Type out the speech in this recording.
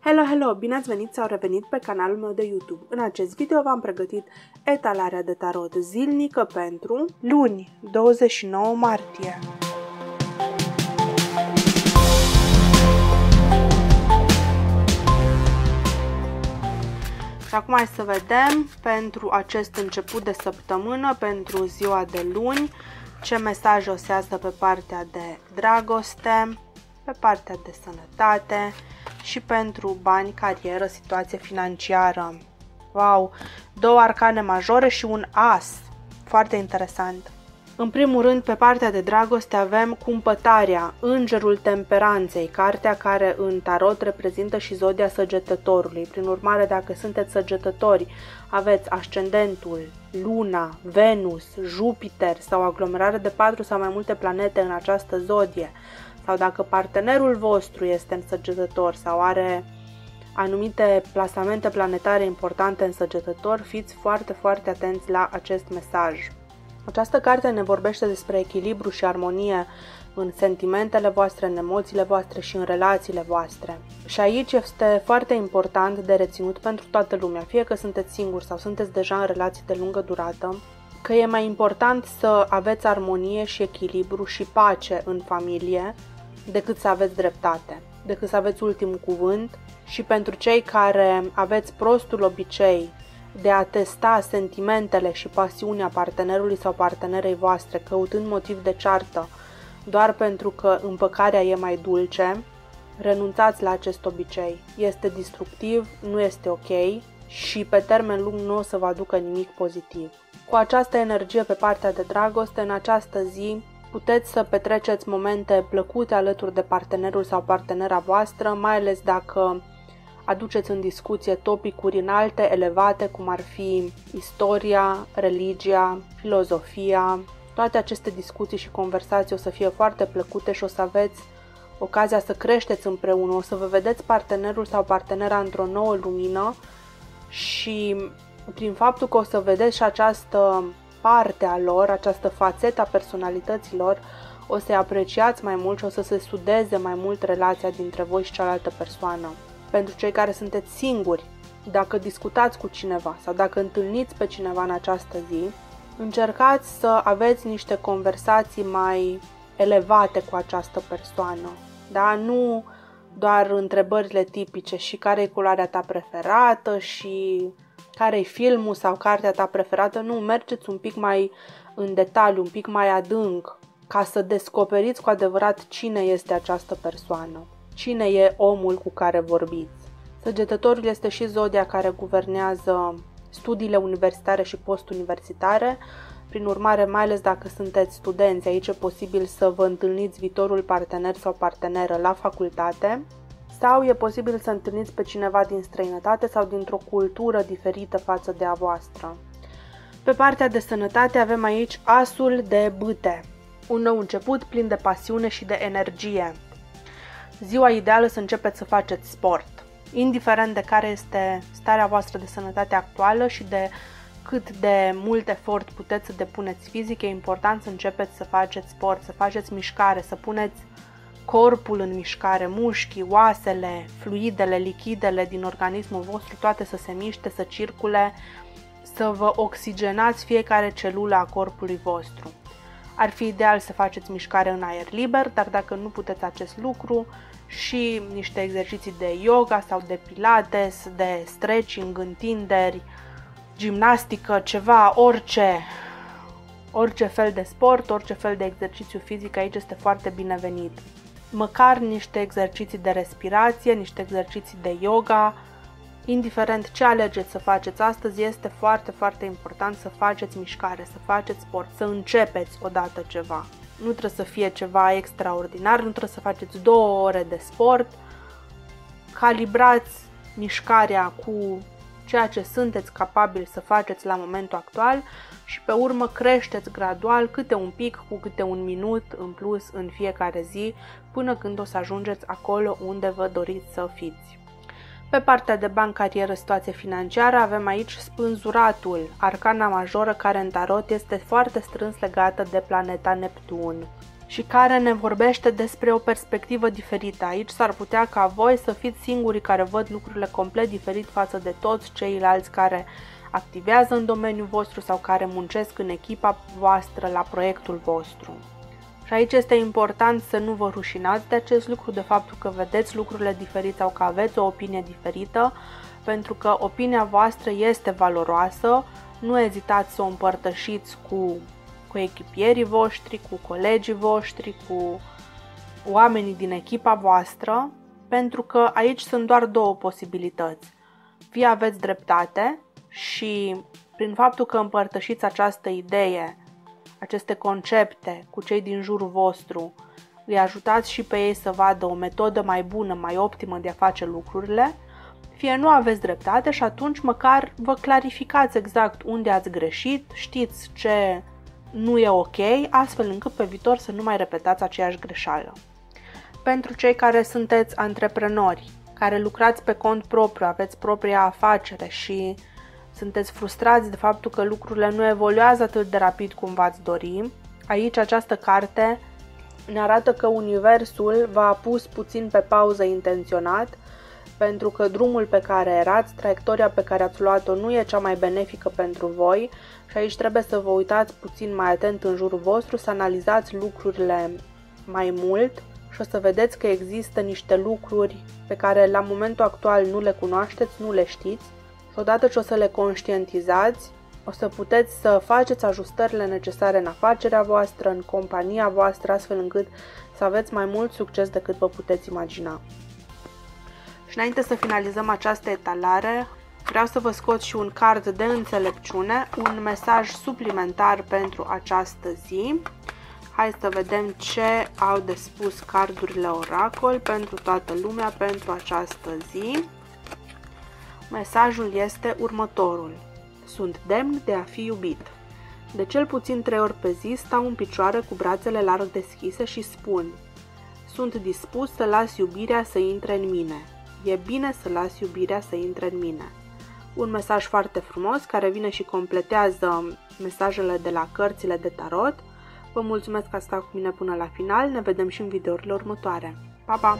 Hello, hello! Bine ați venit sau revenit pe canalul meu de YouTube. În acest video v-am pregătit etalarea de tarot zilnică pentru luni, 29 martie. Și acum hai să vedem pentru acest început de săptămână, pentru ziua de luni, ce mesaj o să pe partea de dragoste, pe partea de sănătate și pentru bani, carieră, situație financiară. Wow! Două arcane majore și un as. Foarte interesant. În primul rând, pe partea de dragoste avem cumpătarea, Îngerul Temperanței, cartea care în tarot reprezintă și zodia săgetătorului. Prin urmare, dacă sunteți săgetători, aveți ascendentul, Luna, Venus, Jupiter sau aglomerare de patru sau mai multe planete în această zodie, sau dacă partenerul vostru este în săgetător sau are anumite plasamente planetare importante în săgetător, fiți foarte, foarte atenți la acest mesaj. Această carte ne vorbește despre echilibru și armonie în sentimentele voastre, în emoțiile voastre și în relațiile voastre. Și aici este foarte important de reținut pentru toată lumea, fie că sunteți singuri sau sunteți deja în relații de lungă durată, că e mai important să aveți armonie și echilibru și pace în familie decât să aveți dreptate, decât să aveți ultimul cuvânt și pentru cei care aveți prostul obicei de a testa sentimentele și pasiunea partenerului sau partenerei voastre, căutând motiv de ceartă, doar pentru că împăcarea e mai dulce, renunțați la acest obicei. Este destructiv, nu este ok și pe termen lung nu o să vă aducă nimic pozitiv. Cu această energie pe partea de dragoste, în această zi, puteți să petreceți momente plăcute alături de partenerul sau partenera voastră, mai ales dacă aduceți în discuție topicuri înalte, elevate, cum ar fi istoria, religia, filozofia. Toate aceste discuții și conversații o să fie foarte plăcute și o să aveți ocazia să creșteți împreună, o să vă vedeți partenerul sau partenera într-o nouă lumină și prin faptul că o să vedeți și această parte a lor, această fațetă a personalităților, o să apreciați mai mult și o să se sudeze mai mult relația dintre voi și cealaltă persoană pentru cei care sunteți singuri, dacă discutați cu cineva sau dacă întâlniți pe cineva în această zi, încercați să aveți niște conversații mai elevate cu această persoană. Da? Nu doar întrebările tipice și care e culoarea ta preferată și care e filmul sau cartea ta preferată. Nu, mergeți un pic mai în detaliu, un pic mai adânc, ca să descoperiți cu adevărat cine este această persoană cine e omul cu care vorbiți. Săgetătorul este și zodia care guvernează studiile universitare și postuniversitare, prin urmare, mai ales dacă sunteți studenți, aici e posibil să vă întâlniți viitorul partener sau parteneră la facultate, sau e posibil să întâlniți pe cineva din străinătate sau dintr-o cultură diferită față de a voastră. Pe partea de sănătate avem aici asul de bâte, un nou început plin de pasiune și de energie ziua ideală să începeți să faceți sport. Indiferent de care este starea voastră de sănătate actuală și de cât de mult efort puteți să depuneți fizic, e important să începeți să faceți sport, să faceți mișcare, să puneți corpul în mișcare, mușchii, oasele, fluidele, lichidele din organismul vostru, toate să se miște, să circule, să vă oxigenați fiecare celulă a corpului vostru. Ar fi ideal să faceți mișcare în aer liber, dar dacă nu puteți acest lucru, și niște exerciții de yoga sau de pilates, de stretching, întinderi, gimnastică, ceva, orice, orice fel de sport, orice fel de exercițiu fizic aici este foarte binevenit. Măcar niște exerciții de respirație, niște exerciții de yoga, indiferent ce alegeți să faceți astăzi, este foarte, foarte important să faceți mișcare, să faceți sport, să începeți odată ceva. Nu trebuie să fie ceva extraordinar, nu trebuie să faceți două ore de sport. Calibrați mișcarea cu ceea ce sunteți capabili să faceți la momentul actual și pe urmă creșteți gradual câte un pic cu câte un minut în plus în fiecare zi până când o să ajungeți acolo unde vă doriți să fiți. Pe partea de bani, carieră, situație financiară avem aici spânzuratul, arcana majoră care în tarot este foarte strâns legată de planeta Neptun. Și care ne vorbește despre o perspectivă diferită. Aici s-ar putea ca voi să fiți singurii care văd lucrurile complet diferit față de toți ceilalți care activează în domeniul vostru sau care muncesc în echipa voastră la proiectul vostru. Și aici este important să nu vă rușinați de acest lucru, de faptul că vedeți lucrurile diferite sau că aveți o opinie diferită, pentru că opinia voastră este valoroasă, nu ezitați să o împărtășiți cu, cu echipierii voștri, cu colegii voștri, cu oamenii din echipa voastră, pentru că aici sunt doar două posibilități. Fie aveți dreptate și prin faptul că împărtășiți această idee, aceste concepte cu cei din jurul vostru, îi ajutați și pe ei să vadă o metodă mai bună, mai optimă de a face lucrurile, fie nu aveți dreptate și atunci măcar vă clarificați exact unde ați greșit, știți ce nu e ok, astfel încât pe viitor să nu mai repetați aceeași greșeală. Pentru cei care sunteți antreprenori, care lucrați pe cont propriu, aveți propria afacere și sunteți frustrați de faptul că lucrurile nu evoluează atât de rapid cum v-ați dori, aici această carte ne arată că Universul v-a pus puțin pe pauză intenționat pentru că drumul pe care erați, traiectoria pe care ați luat-o nu e cea mai benefică pentru voi și aici trebuie să vă uitați puțin mai atent în jurul vostru, să analizați lucrurile mai mult și o să vedeți că există niște lucruri pe care la momentul actual nu le cunoașteți, nu le știți și odată ce o să le conștientizați, o să puteți să faceți ajustările necesare în afacerea voastră, în compania voastră, astfel încât să aveți mai mult succes decât vă puteți imagina. Și înainte să finalizăm această etalare, vreau să vă scot și un card de înțelepciune, un mesaj suplimentar pentru această zi. Hai să vedem ce au de spus cardurile Oracol pentru toată lumea pentru această zi. Mesajul este următorul. Sunt demn de a fi iubit. De cel puțin trei ori pe zi stau în picioare cu brațele larg deschise și spun Sunt dispus să las iubirea să intre în mine. E bine să las iubirea să intre în mine. Un mesaj foarte frumos care vine și completează mesajele de la cărțile de tarot. Vă mulțumesc că ați stat cu mine până la final, ne vedem și în videourile următoare. Pa, pa!